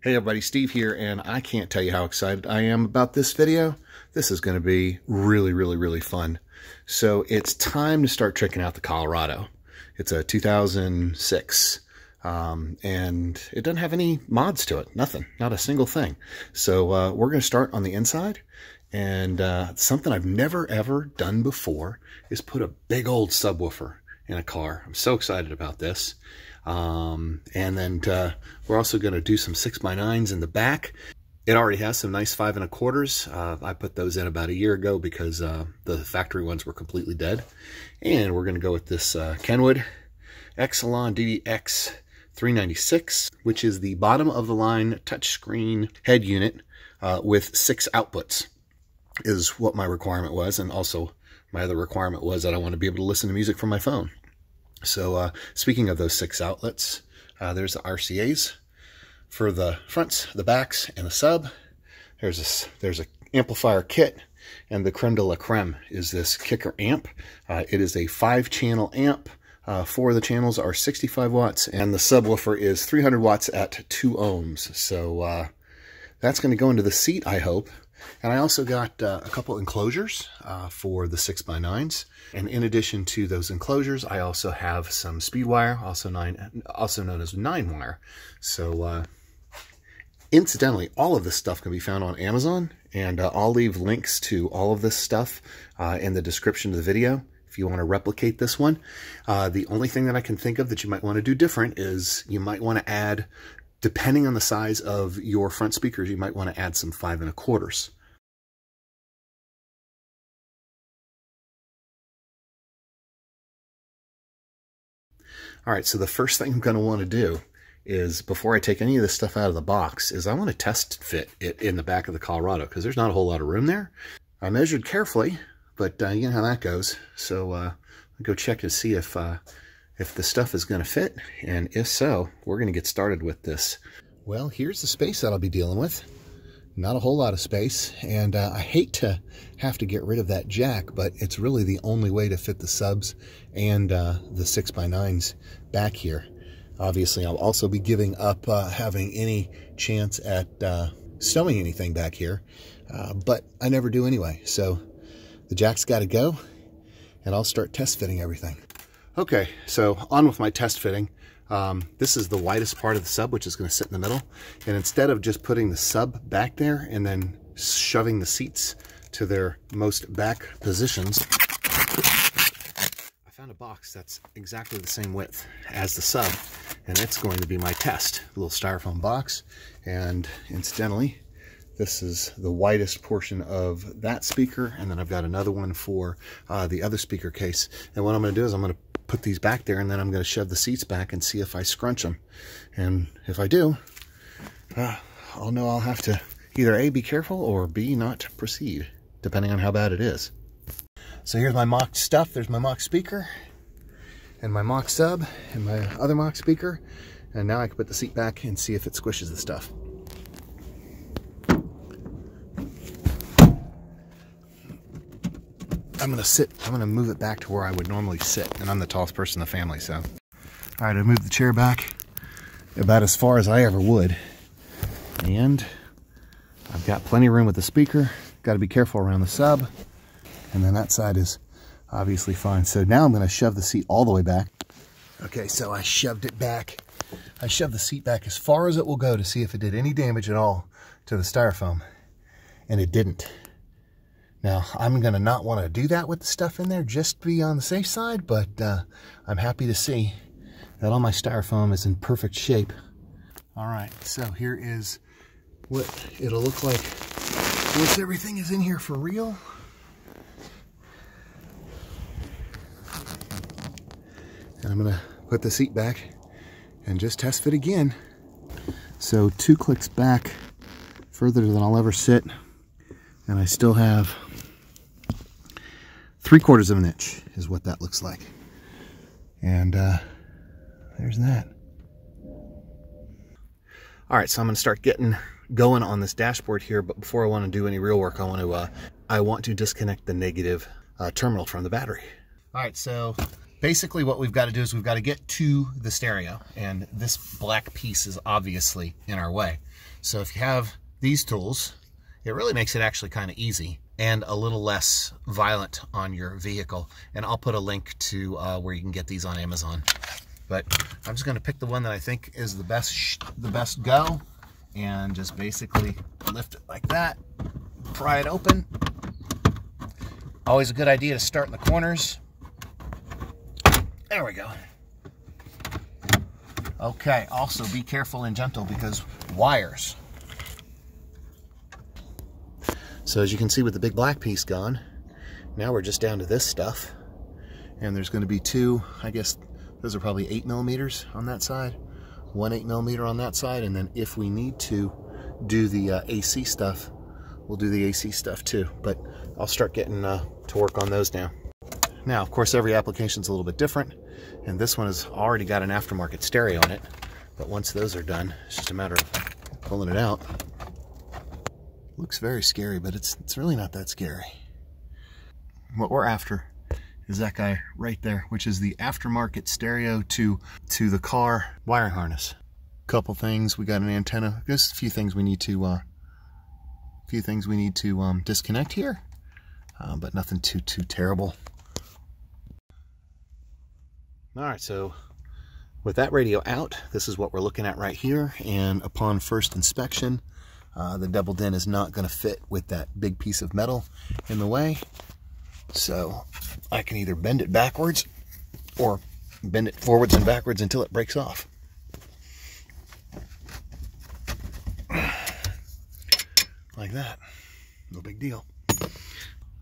Hey everybody, Steve here, and I can't tell you how excited I am about this video. This is going to be really, really, really fun. So it's time to start tricking out the Colorado. It's a 2006, um, and it doesn't have any mods to it. Nothing, not a single thing. So uh, we're going to start on the inside, and uh, something I've never, ever done before is put a big old subwoofer in a car. I'm so excited about this. Um, and then uh, we're also going to do some 6x9s in the back. It already has some nice 5 and a quarters. Uh, I put those in about a year ago because uh, the factory ones were completely dead. And we're going to go with this uh, Kenwood Excelon DDX 396, which is the bottom of the line touchscreen head unit uh, with six outputs is what my requirement was. And also my other requirement was that I want to be able to listen to music from my phone. So uh, speaking of those six outlets, uh, there's the RCAs for the fronts, the backs, and the sub. There's a, there's a amplifier kit, and the creme de la creme is this kicker amp. Uh, it is a five-channel amp. Uh, four of the channels are 65 watts, and the subwoofer is 300 watts at 2 ohms. So uh, that's going to go into the seat, I hope. And I also got uh, a couple enclosures uh, for the 6x9s. And in addition to those enclosures, I also have some speed wire, also nine, also known as nine wire. So uh, incidentally, all of this stuff can be found on Amazon. And uh, I'll leave links to all of this stuff uh, in the description of the video if you want to replicate this one. Uh, the only thing that I can think of that you might want to do different is you might want to add depending on the size of your front speakers, you might want to add some five and a quarters. All right, so the first thing I'm going to want to do is before I take any of this stuff out of the box is I want to test fit it in the back of the Colorado because there's not a whole lot of room there. I measured carefully, but uh, you know how that goes. So uh, I'll go check to see if uh, if the stuff is going to fit, and if so, we're going to get started with this. Well, here's the space that I'll be dealing with. Not a whole lot of space, and uh, I hate to have to get rid of that jack, but it's really the only way to fit the subs and uh, the 6x9s back here. Obviously, I'll also be giving up uh, having any chance at uh, stowing anything back here, uh, but I never do anyway. So the jack's got to go, and I'll start test fitting everything. Okay, so on with my test fitting. Um, this is the widest part of the sub, which is going to sit in the middle. And instead of just putting the sub back there and then shoving the seats to their most back positions, I found a box that's exactly the same width as the sub. And it's going to be my test. A little styrofoam box. And incidentally, this is the widest portion of that speaker. And then I've got another one for uh, the other speaker case. And what I'm going to do is I'm going to put these back there and then I'm going to shove the seats back and see if I scrunch them. And if I do, uh, I'll know I'll have to either A, be careful or B, not proceed, depending on how bad it is. So here's my mock stuff. There's my mock speaker and my mock sub and my other mock speaker. And now I can put the seat back and see if it squishes the stuff. I'm gonna sit, I'm gonna move it back to where I would normally sit. And I'm the tallest person in the family, so. All right, I moved the chair back about as far as I ever would. And I've got plenty of room with the speaker. Got to be careful around the sub. And then that side is obviously fine. So now I'm gonna shove the seat all the way back. Okay, so I shoved it back. I shoved the seat back as far as it will go to see if it did any damage at all to the styrofoam. And it didn't. Now, I'm going to not want to do that with the stuff in there just be on the safe side, but uh, I'm happy to see that all my styrofoam is in perfect shape. All right, so here is what it'll look like once everything is in here for real. And I'm going to put the seat back and just test fit again. So two clicks back further than I'll ever sit. And I still have three quarters of an inch is what that looks like. And uh, there's that. All right, so I'm going to start getting going on this dashboard here, but before I want to do any real work, I want to uh, I want to disconnect the negative uh, terminal from the battery. All right, so basically what we've got to do is we've got to get to the stereo and this black piece is obviously in our way. So if you have these tools, it really makes it actually kind of easy and a little less violent on your vehicle. And I'll put a link to uh, where you can get these on Amazon. But I'm just going to pick the one that I think is the best the best go and just basically lift it like that, pry it open. Always a good idea to start in the corners. There we go. Okay, also be careful and gentle because wires. So as you can see with the big black piece gone, now we're just down to this stuff. And there's going to be two, I guess those are probably eight millimeters on that side, one eight millimeter on that side, and then if we need to do the uh, AC stuff, we'll do the AC stuff too. But I'll start getting uh, to work on those now. Now, of course, every application is a little bit different, and this one has already got an aftermarket stereo on it. But once those are done, it's just a matter of pulling it out. Looks very scary, but it's, it's really not that scary. What we're after is that guy right there, which is the aftermarket stereo to, to the car wiring harness. Couple things, we got an antenna, just a few things we need to, uh, few things we need to um, disconnect here, uh, but nothing too, too terrible. All right, so with that radio out, this is what we're looking at right here. And upon first inspection, uh, the double din is not going to fit with that big piece of metal in the way. So I can either bend it backwards or bend it forwards and backwards until it breaks off. Like that. No big deal.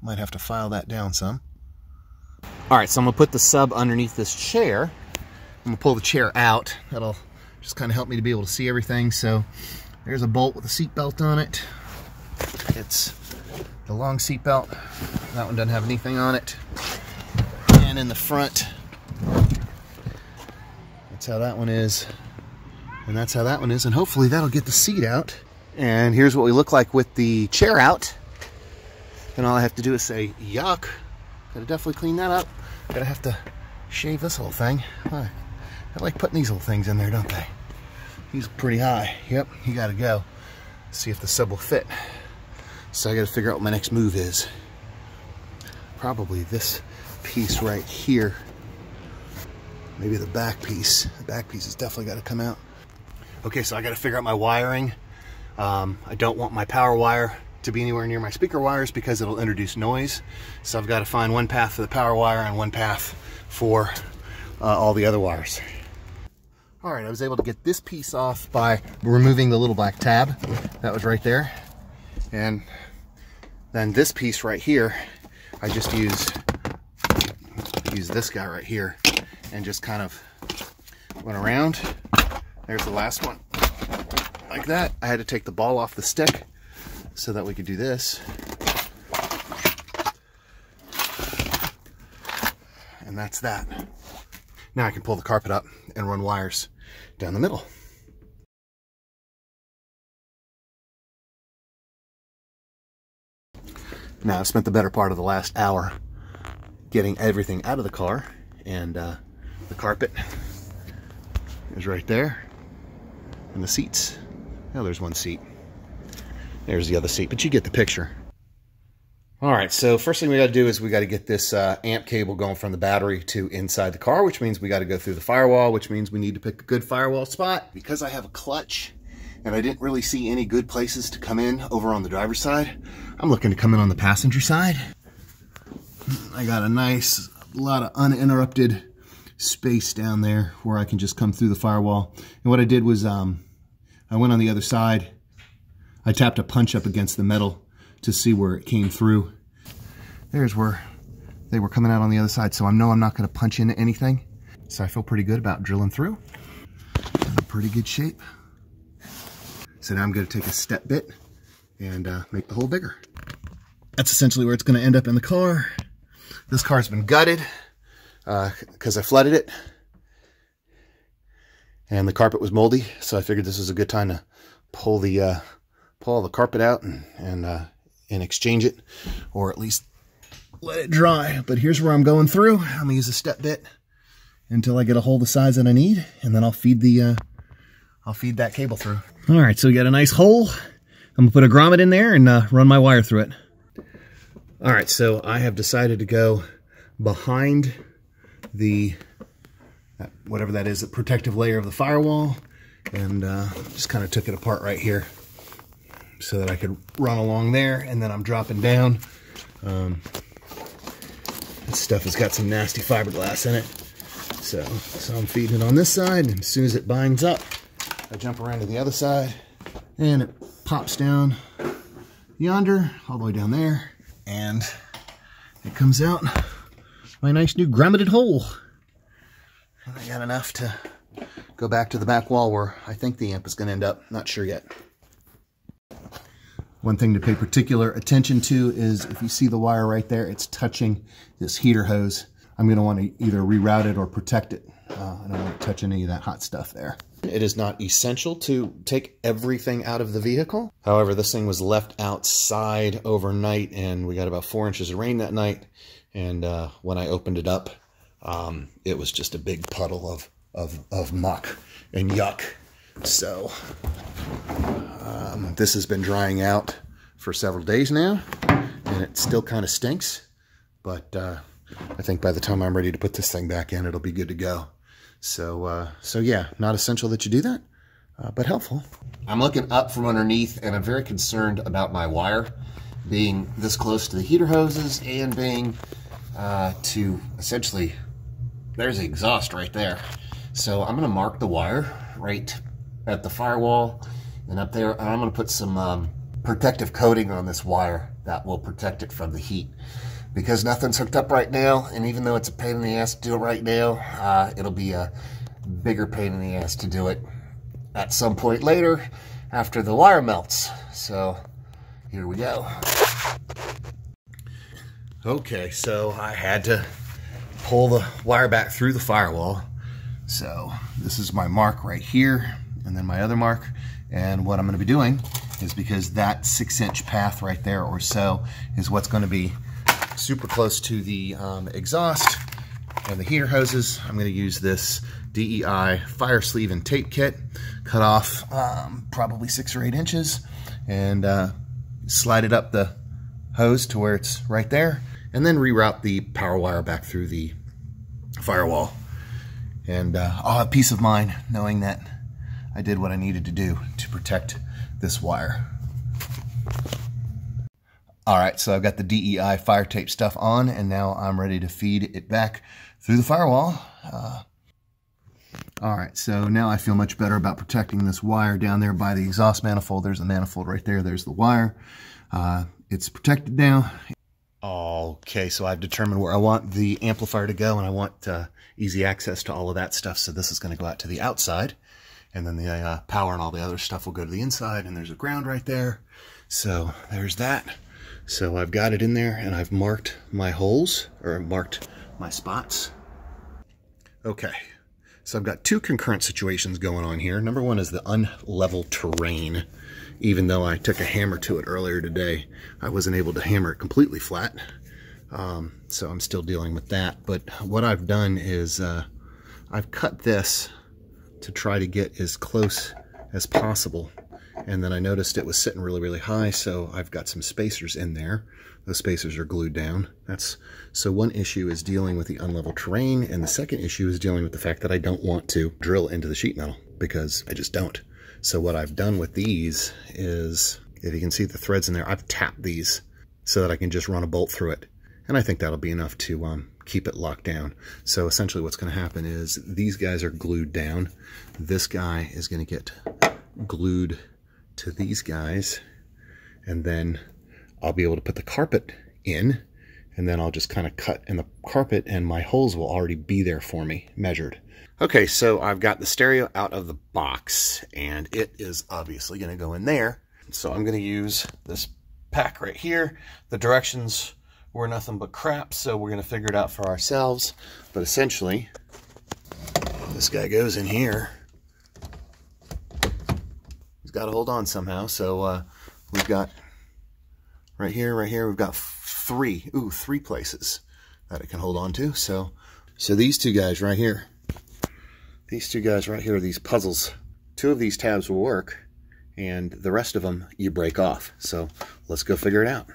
Might have to file that down some. All right, so I'm gonna put the sub underneath this chair. I'm gonna pull the chair out. That'll just kind of help me to be able to see everything. So there's a bolt with a seat belt on it. It's the long seat belt. That one doesn't have anything on it. And in the front, that's how that one is. And that's how that one is. And hopefully that'll get the seat out. And here's what we look like with the chair out. And all I have to do is say, yuck. Gotta definitely clean that up. Gotta have to shave this whole thing. I like putting these little things in there, don't they? He's pretty high. Yep, you gotta go. See if the sub will fit. So I gotta figure out what my next move is. Probably this piece right here. Maybe the back piece. The back piece has definitely gotta come out. Okay, so I gotta figure out my wiring. Um, I don't want my power wire to be anywhere near my speaker wires because it'll introduce noise. So I've got to find one path for the power wire and one path for uh, all the other wires. All right, I was able to get this piece off by removing the little black tab that was right there. And then this piece right here, I just use, use this guy right here and just kind of went around. There's the last one. Like that. I had to take the ball off the stick so that we could do this. And that's that. Now I can pull the carpet up and run wires down the middle. Now, I've spent the better part of the last hour getting everything out of the car, and uh, the carpet is right there, and the seats. Oh, there's one seat. There's the other seat, but you get the picture. All right, so first thing we got to do is we got to get this uh, amp cable going from the battery to inside the car, which means we got to go through the firewall, which means we need to pick a good firewall spot. Because I have a clutch and I didn't really see any good places to come in over on the driver's side, I'm looking to come in on the passenger side. I got a nice, lot of uninterrupted space down there where I can just come through the firewall. And what I did was um, I went on the other side. I tapped a punch up against the metal to see where it came through. There's where they were coming out on the other side, so I know I'm not going to punch into anything. So I feel pretty good about drilling through. In pretty good shape. So now I'm going to take a step bit and uh, make the hole bigger. That's essentially where it's going to end up in the car. This car's been gutted because uh, I flooded it. And the carpet was moldy, so I figured this was a good time to pull the uh, pull all the carpet out and, and uh, and exchange it, or at least let it dry. But here's where I'm going through. I'm gonna use a step bit until I get a hole the size that I need, and then I'll feed the uh, I'll feed that cable through. All right, so we got a nice hole. I'm gonna put a grommet in there and uh, run my wire through it. All right, so I have decided to go behind the whatever that is, the protective layer of the firewall, and uh, just kind of took it apart right here so that I could run along there, and then I'm dropping down. Um, this stuff has got some nasty fiberglass in it. So, so I'm feeding it on this side, and as soon as it binds up, I jump around to the other side, and it pops down yonder, all the way down there, and it comes out my nice new grommeted hole. And I got enough to go back to the back wall where I think the amp is going to end up. Not sure yet. One thing to pay particular attention to is if you see the wire right there, it's touching this heater hose. I'm going to want to either reroute it or protect it. Uh, I don't want to touch any of that hot stuff there. It is not essential to take everything out of the vehicle. However, this thing was left outside overnight and we got about four inches of rain that night. And uh, when I opened it up, um, it was just a big puddle of, of, of muck and yuck. So um, this has been drying out for several days now, and it still kind of stinks. But uh, I think by the time I'm ready to put this thing back in, it'll be good to go. So, uh, so yeah, not essential that you do that, uh, but helpful. I'm looking up from underneath, and I'm very concerned about my wire being this close to the heater hoses and being uh, to essentially, there's the exhaust right there. So I'm going to mark the wire right at the firewall and up there. I'm going to put some um, protective coating on this wire that will protect it from the heat. Because nothing's hooked up right now, and even though it's a pain in the ass to do it right now, uh, it'll be a bigger pain in the ass to do it at some point later after the wire melts. So here we go. Okay, so I had to pull the wire back through the firewall. So this is my mark right here, and then my other mark. And what I'm going to be doing is because that six inch path right there or so is what's going to be super close to the um, exhaust and the heater hoses. I'm going to use this DEI fire sleeve and tape kit, cut off um, probably six or eight inches, and uh, slide it up the hose to where it's right there and then reroute the power wire back through the firewall. And uh, I'll have peace of mind knowing that I did what I needed to do to protect this wire. All right, so I've got the DEI fire tape stuff on, and now I'm ready to feed it back through the firewall. Uh, all right, so now I feel much better about protecting this wire down there by the exhaust manifold. There's the manifold right there. There's the wire. Uh, it's protected now. Okay, so I've determined where I want the amplifier to go, and I want uh, easy access to all of that stuff. So this is going to go out to the outside, and then the uh, power and all the other stuff will go to the inside, and there's a ground right there. So there's that. So I've got it in there, and I've marked my holes, or marked my spots. Okay, so I've got two concurrent situations going on here. Number one is the unlevel terrain even though I took a hammer to it earlier today, I wasn't able to hammer it completely flat. Um, so I'm still dealing with that. But what I've done is uh, I've cut this to try to get as close as possible. And then I noticed it was sitting really, really high, so I've got some spacers in there. Those spacers are glued down. That's So one issue is dealing with the unlevel terrain, and the second issue is dealing with the fact that I don't want to drill into the sheet metal, because I just don't. So what I've done with these is, if you can see the threads in there, I've tapped these so that I can just run a bolt through it. And I think that'll be enough to um, keep it locked down. So essentially what's going to happen is these guys are glued down. This guy is going to get glued to these guys. And then I'll be able to put the carpet in. And then I'll just kind of cut in the carpet and my holes will already be there for me, measured. Okay, so I've got the stereo out of the box, and it is obviously going to go in there. So I'm going to use this pack right here. The directions were nothing but crap, so we're going to figure it out for ourselves. But essentially, this guy goes in here. He's got to hold on somehow, so uh, we've got right here, right here, we've got three, ooh, three places that it can hold on to. So, so these two guys right here, these two guys right here, are these puzzles, two of these tabs will work, and the rest of them you break off. So let's go figure it out.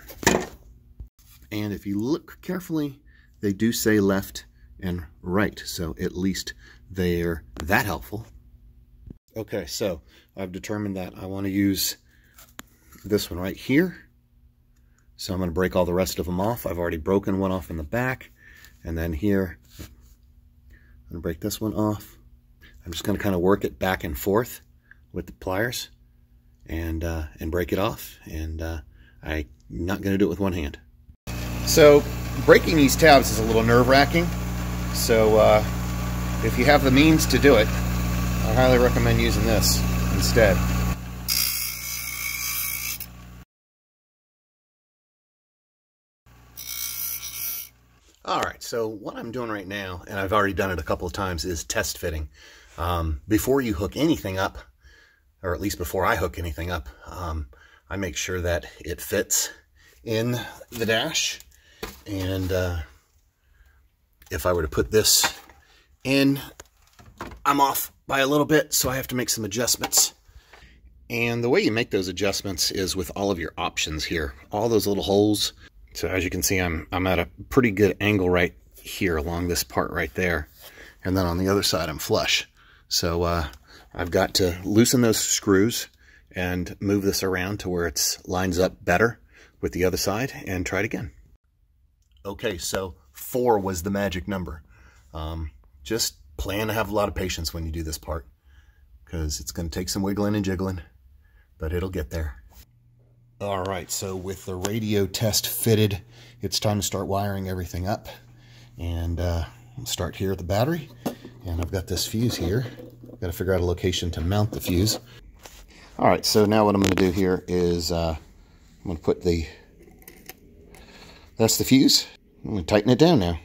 And if you look carefully, they do say left and right. So at least they're that helpful. Okay, so I've determined that I want to use this one right here. So I'm going to break all the rest of them off. I've already broken one off in the back. And then here, I'm going to break this one off. I'm just going to kind of work it back and forth with the pliers and uh, and break it off. And uh, I'm not going to do it with one hand. So breaking these tabs is a little nerve-wracking. So uh, if you have the means to do it, I highly recommend using this instead. All right, so what I'm doing right now, and I've already done it a couple of times, is test fitting. Um, before you hook anything up, or at least before I hook anything up, um, I make sure that it fits in the dash. And uh, if I were to put this in, I'm off by a little bit, so I have to make some adjustments. And the way you make those adjustments is with all of your options here. All those little holes so as you can see, I'm, I'm at a pretty good angle right here along this part right there. And then on the other side, I'm flush. So uh, I've got to loosen those screws and move this around to where it lines up better with the other side and try it again. Okay, so four was the magic number. Um, just plan to have a lot of patience when you do this part because it's going to take some wiggling and jiggling, but it'll get there. All right, so with the radio test fitted, it's time to start wiring everything up. And uh, start here at the battery. And I've got this fuse here. Got to figure out a location to mount the fuse. All right, so now what I'm going to do here is uh, I'm going to put the, that's the fuse. I'm going to tighten it down now.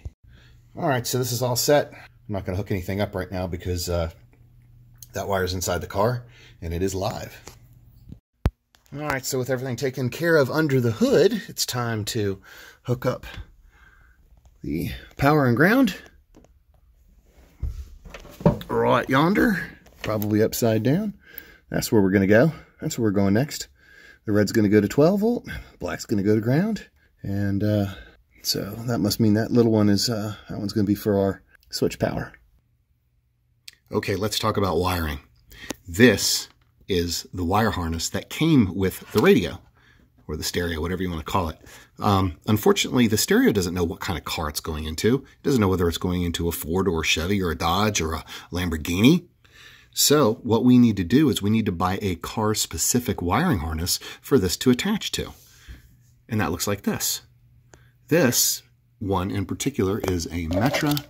All right, so this is all set. I'm not going to hook anything up right now because uh, that wire's inside the car and it is live. All right, so with everything taken care of under the hood, it's time to hook up the power and ground. Right yonder, probably upside down. That's where we're going to go. That's where we're going next. The red's going to go to 12 volt, black's going to go to ground. And uh, so that must mean that little one is, uh, that one's going to be for our switch power. Okay, let's talk about wiring. This is the wire harness that came with the radio or the stereo, whatever you want to call it. Um, unfortunately, the stereo doesn't know what kind of car it's going into. It doesn't know whether it's going into a Ford or a Chevy or a Dodge or a Lamborghini. So what we need to do is we need to buy a car-specific wiring harness for this to attach to. And that looks like this. This one in particular is a Metra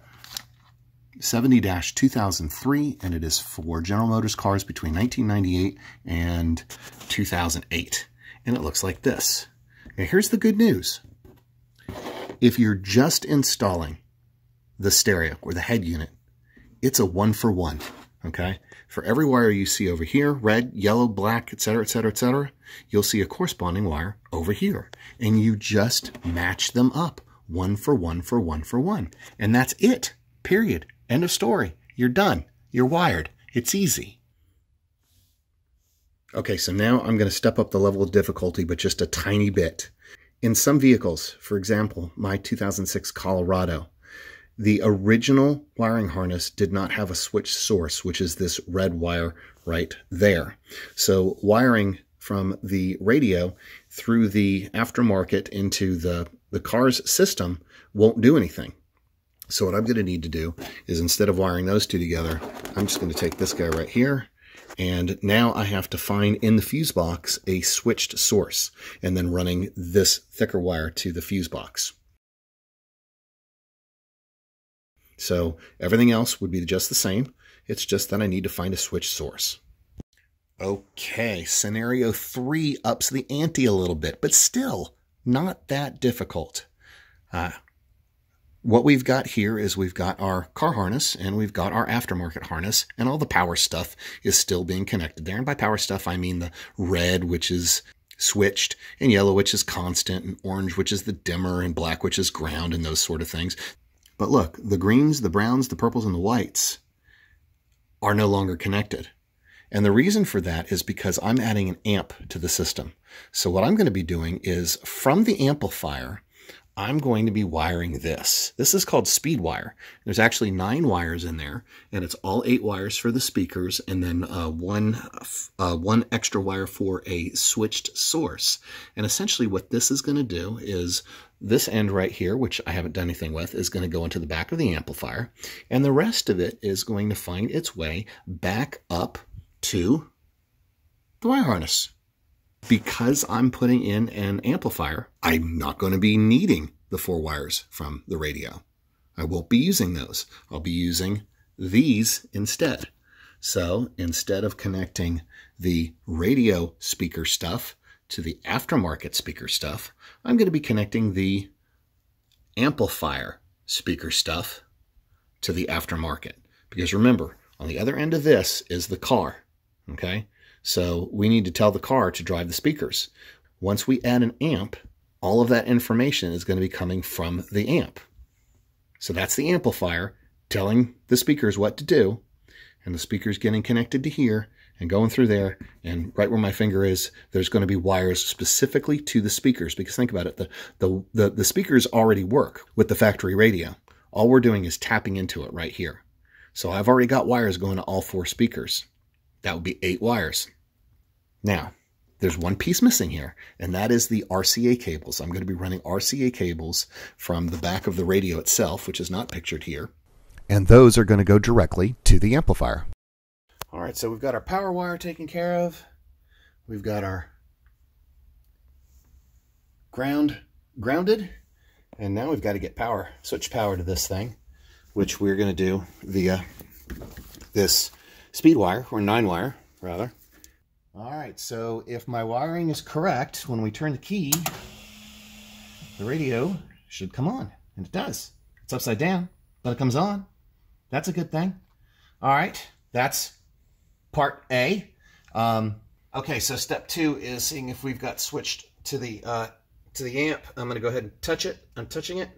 70-2003, and it is for General Motors cars between 1998 and 2008. And it looks like this. Now here's the good news. If you're just installing the stereo or the head unit, it's a one for one, okay? For every wire you see over here, red, yellow, black, etc., etc., etc., you'll see a corresponding wire over here. And you just match them up, one for one for one for one. And that's it, period. End of story. You're done. You're wired. It's easy. Okay, so now I'm going to step up the level of difficulty, but just a tiny bit. In some vehicles, for example, my 2006 Colorado, the original wiring harness did not have a switch source, which is this red wire right there. So wiring from the radio through the aftermarket into the, the car's system won't do anything. So what I'm going to need to do is instead of wiring those two together, I'm just going to take this guy right here. And now I have to find in the fuse box a switched source and then running this thicker wire to the fuse box. So everything else would be just the same. It's just that I need to find a switch source. Okay, scenario three ups the ante a little bit, but still not that difficult. Uh, what we've got here is we've got our car harness and we've got our aftermarket harness and all the power stuff is still being connected there. And by power stuff, I mean the red, which is switched and yellow, which is constant and orange, which is the dimmer and black, which is ground and those sort of things. But look, the greens, the browns, the purples, and the whites are no longer connected. And the reason for that is because I'm adding an amp to the system. So what I'm going to be doing is from the amplifier, I'm going to be wiring this. This is called speed wire. There's actually nine wires in there, and it's all eight wires for the speakers, and then uh, one uh, one extra wire for a switched source. And essentially, what this is going to do is this end right here, which I haven't done anything with, is going to go into the back of the amplifier, and the rest of it is going to find its way back up to the wire harness because I'm putting in an amplifier, I'm not going to be needing the four wires from the radio. I won't be using those. I'll be using these instead. So instead of connecting the radio speaker stuff to the aftermarket speaker stuff, I'm going to be connecting the amplifier speaker stuff to the aftermarket. Because remember, on the other end of this is the car. Okay? So we need to tell the car to drive the speakers. Once we add an amp, all of that information is going to be coming from the amp. So that's the amplifier telling the speakers what to do, and the speakers getting connected to here and going through there. And right where my finger is, there's going to be wires specifically to the speakers. Because think about it, the, the, the, the speakers already work with the factory radio. All we're doing is tapping into it right here. So I've already got wires going to all four speakers. That would be eight wires. Now, there's one piece missing here, and that is the RCA cables. I'm going to be running RCA cables from the back of the radio itself, which is not pictured here. And those are going to go directly to the amplifier. All right, so we've got our power wire taken care of. We've got our ground grounded, and now we've got to get power, switch power to this thing, which we're going to do via this speed wire, or nine wire, rather. All right, so if my wiring is correct, when we turn the key, the radio should come on, and it does. It's upside down, but it comes on. That's a good thing. All right, that's part A. Um, okay, so step two is seeing if we've got switched to the uh, to the amp. I'm going to go ahead and touch it. I'm touching it.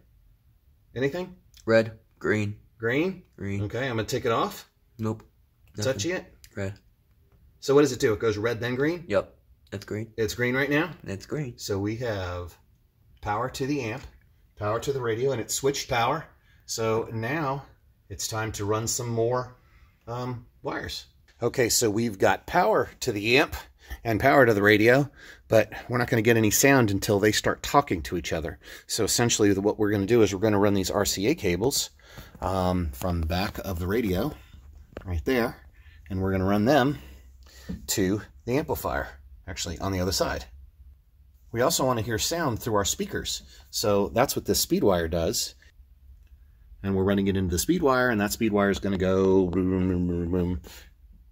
Anything? Red, green, Green? green. Okay, I'm going to take it off. Nope. Nothing. Touching it. Red. So what does it do? It goes red, then green? Yep. That's green. It's green right now? That's green. So we have power to the amp, power to the radio, and it's switched power. So now it's time to run some more um, wires. Okay, so we've got power to the amp and power to the radio, but we're not going to get any sound until they start talking to each other. So essentially what we're going to do is we're going to run these RCA cables um, from the back of the radio right there, and we're going to run them to the amplifier, actually on the other side. We also want to hear sound through our speakers. So that's what this speed wire does. And we're running it into the speed wire, and that speed wire is going to go boom, boom, boom, boom,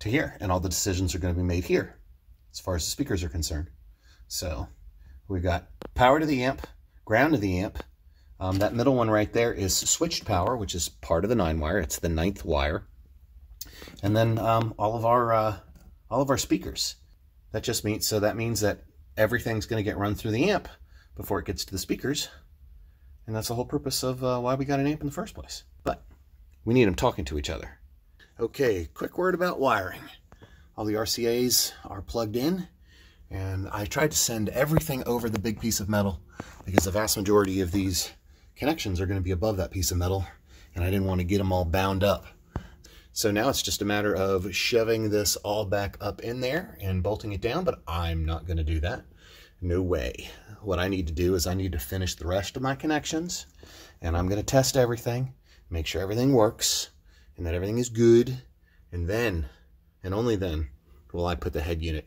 to here. And all the decisions are going to be made here as far as the speakers are concerned. So we've got power to the amp, ground to the amp. Um, that middle one right there is switched power, which is part of the nine wire. It's the ninth wire. And then um, all of our uh, all of our speakers. That just means so that means that everything's going to get run through the amp before it gets to the speakers. And that's the whole purpose of uh, why we got an amp in the first place. But we need them talking to each other. Okay, quick word about wiring. All the RCAs are plugged in, and I tried to send everything over the big piece of metal because the vast majority of these connections are going to be above that piece of metal, and I didn't want to get them all bound up. So now it's just a matter of shoving this all back up in there and bolting it down, but I'm not going to do that. No way. What I need to do is I need to finish the rest of my connections, and I'm going to test everything, make sure everything works, and that everything is good, and then, and only then, will I put the head unit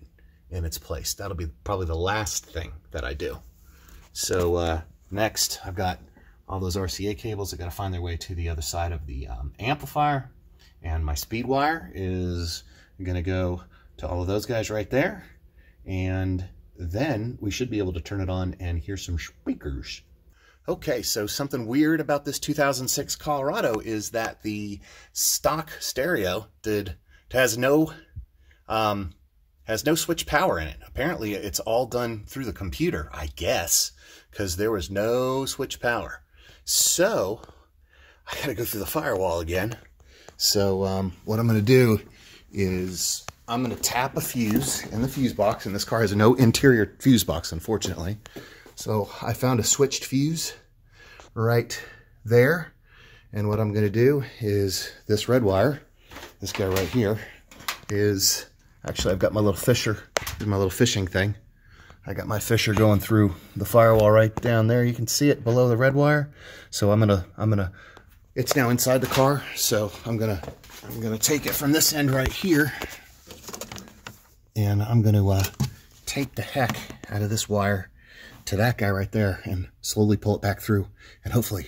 in its place. That'll be probably the last thing that I do. So uh, next, I've got all those RCA cables that got to find their way to the other side of the um, amplifier. And my speed wire is going to go to all of those guys right there. And then we should be able to turn it on and hear some speakers. Okay, so something weird about this 2006 Colorado is that the stock stereo did has no um, has no switch power in it. Apparently, it's all done through the computer, I guess, because there was no switch power. So I got to go through the firewall again So um, what I'm going to do is I'm going to tap a fuse in the fuse box, and this car has no interior fuse box, unfortunately. So I found a switched fuse right there. And what I'm going to do is this red wire, this guy right here, is actually I've got my little fisher, my little fishing thing. I got my fisher going through the firewall right down there. You can see it below the red wire. So I'm gonna, I'm gonna, it's now inside the car. So I'm gonna, I'm gonna take it from this end right here, and I'm gonna uh, take the heck out of this wire to that guy right there and slowly pull it back through, and hopefully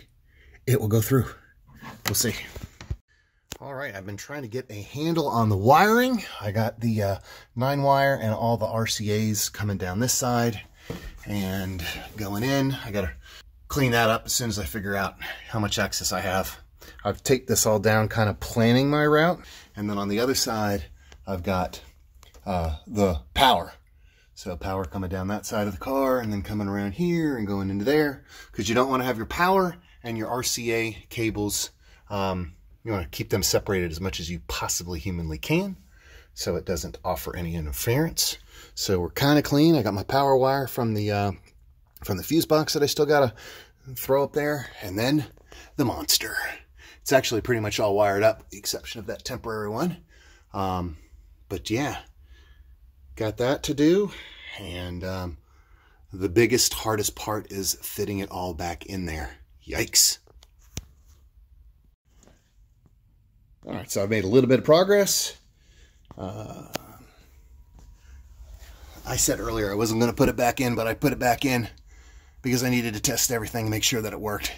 it will go through. We'll see. All right, I've been trying to get a handle on the wiring. I got the uh, 9 wire and all the RCAs coming down this side and going in. I got to clean that up as soon as I figure out how much access I have. I've taped this all down, kind of planning my route. And then on the other side, I've got uh, the power. So power coming down that side of the car and then coming around here and going into there. Because you don't want to have your power and your RCA cables um, you want to keep them separated as much as you possibly humanly can so it doesn't offer any interference. So we're kind of clean. I got my power wire from the uh, from the fuse box that I still got to throw up there. And then the monster. It's actually pretty much all wired up, the exception of that temporary one. Um, but yeah, got that to do. And um, the biggest, hardest part is fitting it all back in there. Yikes. All right, so I've made a little bit of progress. Uh, I said earlier I wasn't going to put it back in, but I put it back in because I needed to test everything and make sure that it worked.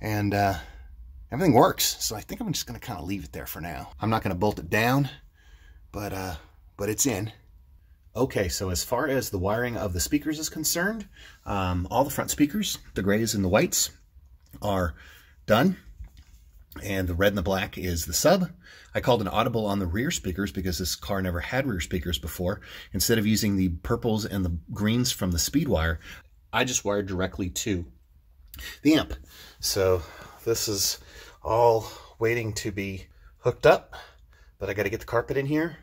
And uh, everything works, so I think I'm just going to kind of leave it there for now. I'm not going to bolt it down, but uh, but it's in. Okay, so as far as the wiring of the speakers is concerned, um, all the front speakers, the grays and the whites, are done and the red and the black is the sub. I called an audible on the rear speakers because this car never had rear speakers before. Instead of using the purples and the greens from the speed wire, I just wired directly to the amp. So this is all waiting to be hooked up, but I got to get the carpet in here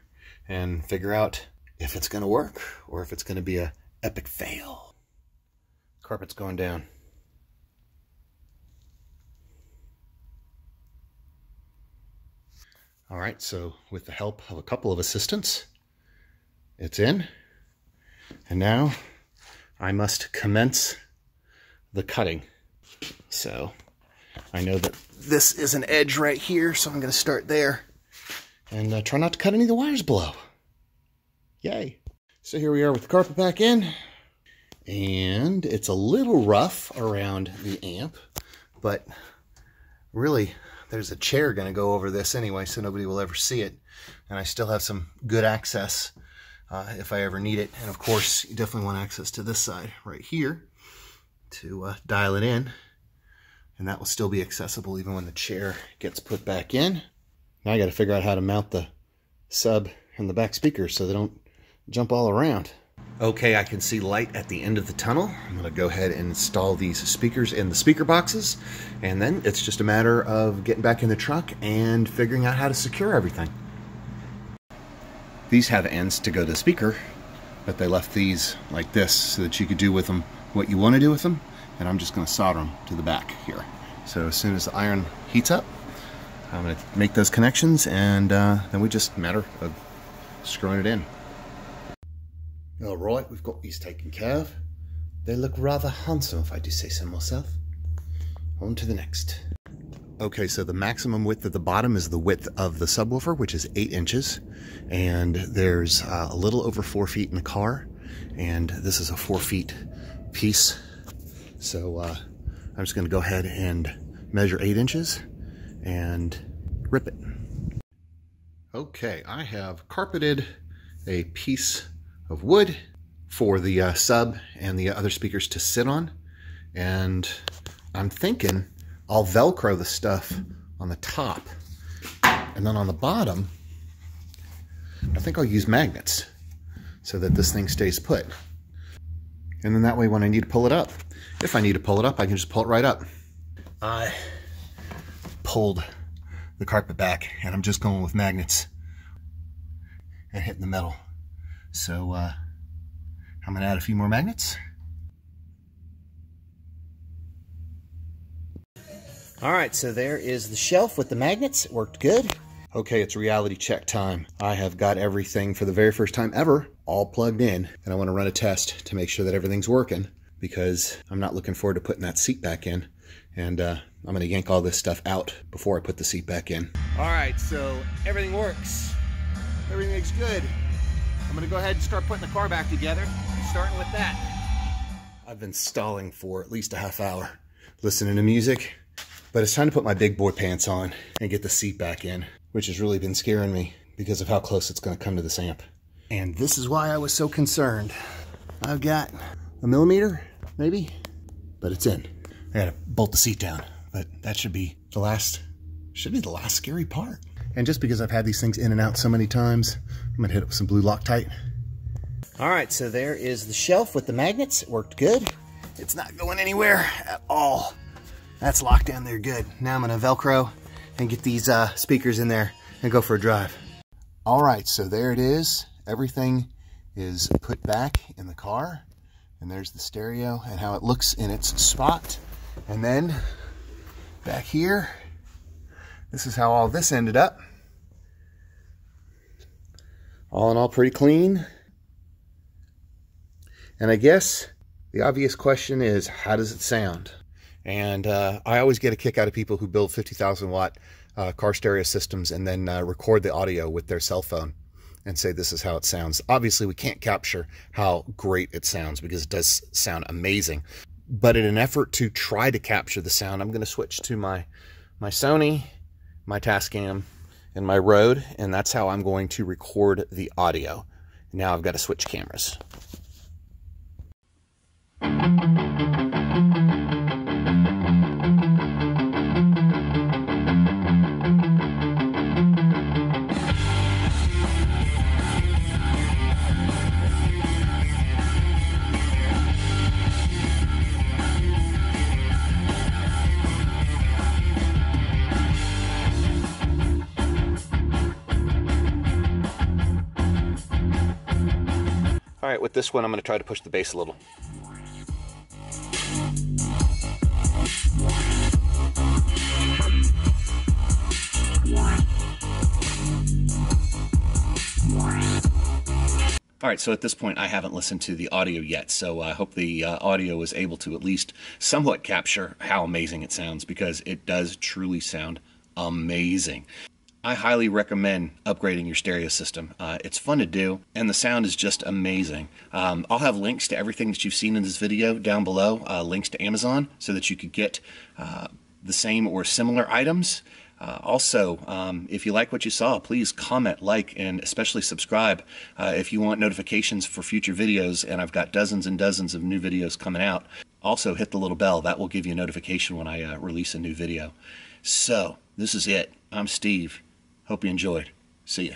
and figure out if it's going to work or if it's going to be a epic fail. Carpet's going down. All right, so with the help of a couple of assistants, it's in. And now I must commence the cutting. So I know that this is an edge right here, so I'm going to start there and uh, try not to cut any of the wires below. Yay. So here we are with the carpet back in. And it's a little rough around the amp, but really there's a chair going to go over this anyway, so nobody will ever see it. And I still have some good access uh, if I ever need it. And of course, you definitely want access to this side right here to uh, dial it in. And that will still be accessible even when the chair gets put back in. Now I got to figure out how to mount the sub and the back speakers so they don't jump all around. Okay, I can see light at the end of the tunnel. I'm to go ahead and install these speakers in the speaker boxes, and then it's just a matter of getting back in the truck and figuring out how to secure everything. These have ends to go to the speaker, but they left these like this so that you could do with them what you want to do with them, and I'm just going to solder them to the back here. So as soon as the iron heats up, I'm going to make those connections, and uh, then we just matter of screwing it in. All right, we've got these taken care of. They look rather handsome, if I do say so myself. On to the next. Okay, so the maximum width at the bottom is the width of the subwoofer, which is 8 inches. And there's uh, a little over 4 feet in the car. And this is a 4 feet piece. So uh, I'm just going to go ahead and measure 8 inches and rip it. Okay, I have carpeted a piece of wood for the uh, sub and the other speakers to sit on. And I'm thinking I'll Velcro the stuff on the top. And then on the bottom, I think I'll use magnets so that this thing stays put. And then that way when I need to pull it up, if I need to pull it up, I can just pull it right up. I pulled the carpet back and I'm just going with magnets and hitting the metal. So uh, I'm gonna add a few more magnets. All right, so there is the shelf with the magnets. It worked good. Okay, it's reality check time. I have got everything for the very first time ever all plugged in, and I want to run a test to make sure that everything's working because I'm not looking forward to putting that seat back in. And uh, I'm going to yank all this stuff out before I put the seat back in. All right, so everything works. Everything looks good. I'm going to go ahead and start putting the car back together, starting with that. I've been stalling for at least a half hour listening to music but it's time to put my big boy pants on and get the seat back in, which has really been scaring me because of how close it's going to come to this amp. And this is why I was so concerned. I've got a millimeter, maybe, but it's in. I got to bolt the seat down, but that should be the last, should be the last scary part. And just because I've had these things in and out so many times, I'm to hit it with some blue Loctite. All right, so there is the shelf with the magnets. It worked good. It's not going anywhere at all. That's locked down there good. Now I'm gonna Velcro and get these uh, speakers in there and go for a drive. All right, so there it is. Everything is put back in the car. And there's the stereo and how it looks in its spot. And then back here, this is how all this ended up. All in all, pretty clean. And I guess the obvious question is, how does it sound? And uh, I always get a kick out of people who build 50,000 watt uh, car stereo systems and then uh, record the audio with their cell phone and say this is how it sounds. Obviously, we can't capture how great it sounds because it does sound amazing. But in an effort to try to capture the sound, I'm going to switch to my my Sony, my Tascam, and my Rode, and that's how I'm going to record the audio. Now I've got to switch cameras. All right, with this one, I'm going to try to push the bass a little. All right, so at this point, I haven't listened to the audio yet, so I hope the uh, audio is able to at least somewhat capture how amazing it sounds because it does truly sound amazing. I highly recommend upgrading your stereo system. Uh, it's fun to do, and the sound is just amazing. Um, I'll have links to everything that you've seen in this video down below, uh, links to Amazon, so that you could get uh, the same or similar items. Uh, also, um, if you like what you saw, please comment, like, and especially subscribe uh, if you want notifications for future videos. And I've got dozens and dozens of new videos coming out. Also, hit the little bell. That will give you a notification when I uh, release a new video. So, this is it. I'm Steve. Hope you enjoyed. See ya.